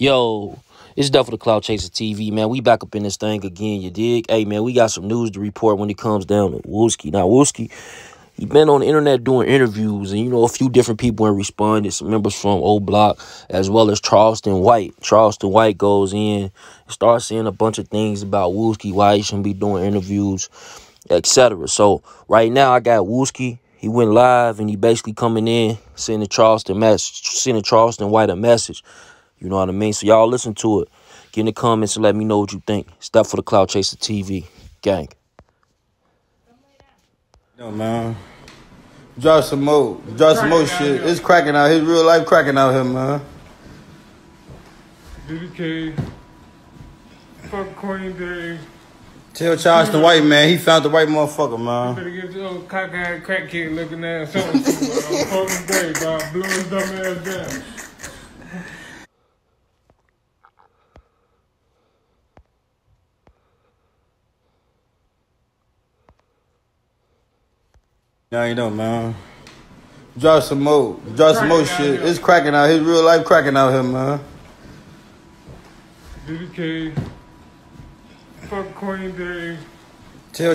Yo, it's Death of the Clout Chaser TV, man. We back up in this thing again, you dig? Hey, man, we got some news to report when it comes down to Wooski. Now, Wooski, he been on the internet doing interviews, and you know, a few different people have responded. Some members from O Block, as well as Charleston White. Charleston White goes in starts saying a bunch of things about Wooski, why he shouldn't be doing interviews, etc. So right now, I got Wooski. He went live and he basically coming in, sending Charleston message, sending Charleston White a message. You know what I mean? So y'all listen to it. Get in the comments and let me know what you think. Step for the Clout Chaser TV. Gang. No, man. Drop some more. Drop some more shit. It's cracking out. His real life cracking out here, man. DDK. Fuck Queen Day. Tell Charleston White, man, he found the right motherfucker, man. Better get your old cockeyed crack kid looking ass something to fucking day, dog. Blew his dumb ass down. Now you know, man. Drop some more. Drop some more shit. It's cracking out. His real life cracking out here, man. DDK. Fuck Queen Day. Tell